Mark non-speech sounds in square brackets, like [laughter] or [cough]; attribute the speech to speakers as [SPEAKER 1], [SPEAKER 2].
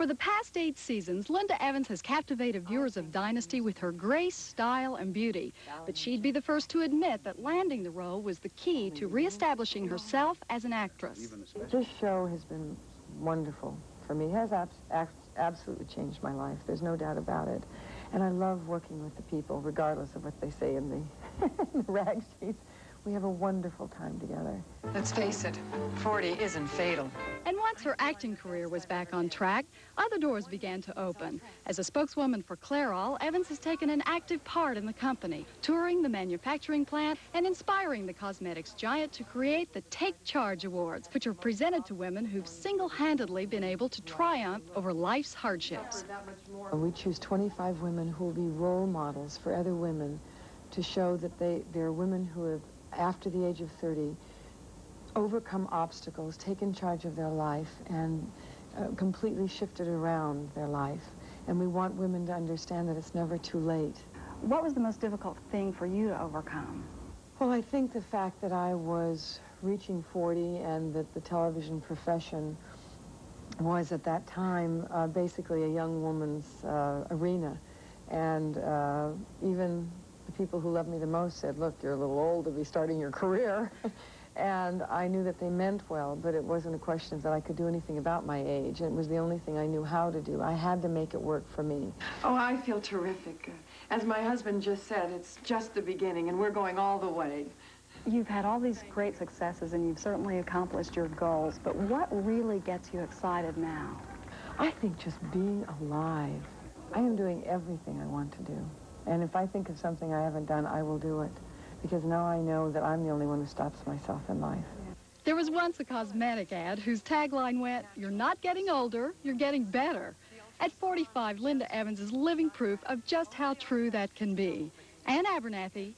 [SPEAKER 1] For the past eight seasons, Linda Evans has captivated viewers of Dynasty with her grace, style, and beauty. But she'd be the first to admit that landing the role was the key to reestablishing herself as an actress.
[SPEAKER 2] This show has been wonderful for me. It has ab ab absolutely changed my life. There's no doubt about it. And I love working with the people, regardless of what they say in the, [laughs] in the rag sheets. We have a wonderful time together.
[SPEAKER 3] Let's face it, 40 isn't fatal.
[SPEAKER 1] And once her acting career was back on track, other doors began to open. As a spokeswoman for Clairol, Evans has taken an active part in the company, touring the manufacturing plant and inspiring the cosmetics giant to create the Take Charge Awards, which are presented to women who've single-handedly been able to triumph over life's hardships.
[SPEAKER 2] We choose 25 women who will be role models for other women to show that they, they're women who have after the age of 30, overcome obstacles, taken charge of their life, and uh, completely shifted around their life. And we want women to understand that it's never too late.
[SPEAKER 4] What was the most difficult thing for you to overcome?
[SPEAKER 2] Well, I think the fact that I was reaching 40 and that the television profession was at that time uh, basically a young woman's uh, arena. And uh, even the people who loved me the most said, look, you're a little old to be starting your career. [laughs] and I knew that they meant well, but it wasn't a question that I could do anything about my age. It was the only thing I knew how to do. I had to make it work for me.
[SPEAKER 5] Oh, I feel terrific. As my husband just said, it's just the beginning, and we're going all the way.
[SPEAKER 4] You've had all these great successes, and you've certainly accomplished your goals, but what really gets you excited now?
[SPEAKER 2] I think just being alive. I am doing everything I want to do. And if I think of something I haven't done, I will do it. Because now I know that I'm the only one who stops myself in life.
[SPEAKER 1] There was once a cosmetic ad whose tagline went, you're not getting older, you're getting better. At 45, Linda Evans is living proof of just how true that can be. Ann Abernathy,